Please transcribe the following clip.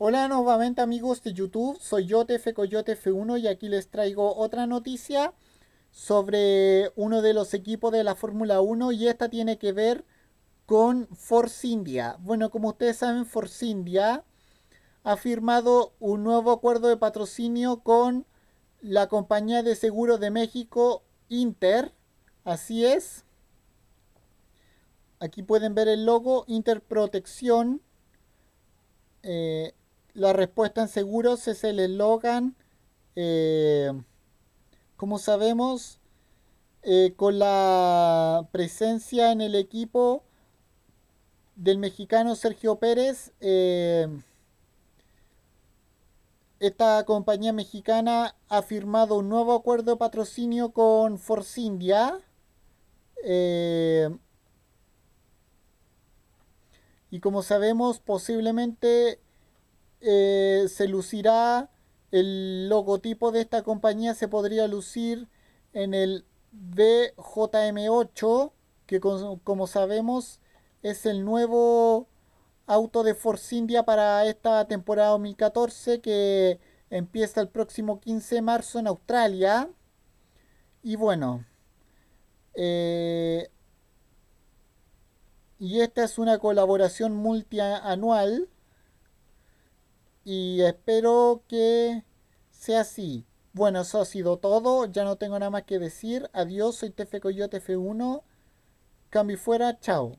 Hola nuevamente amigos de YouTube, soy yo Coyote F1 y aquí les traigo otra noticia sobre uno de los equipos de la Fórmula 1 y esta tiene que ver con Force India. Bueno, como ustedes saben, Force India ha firmado un nuevo acuerdo de patrocinio con la compañía de seguros de México Inter. Así es. Aquí pueden ver el logo Interprotección. Eh, la respuesta en seguros es el eslogan. Eh, como sabemos, eh, con la presencia en el equipo del mexicano Sergio Pérez, eh, esta compañía mexicana ha firmado un nuevo acuerdo de patrocinio con Force India. y como sabemos, posiblemente eh, se lucirá el logotipo de esta compañía se podría lucir en el BJM8 que como sabemos es el nuevo auto de Force India para esta temporada 2014 que empieza el próximo 15 de marzo en Australia. Y bueno eh, y esta es una colaboración multianual y espero que sea así. Bueno, eso ha sido todo. Ya no tengo nada más que decir. Adiós, soy TF Coyote F1. Cambio fuera, chao.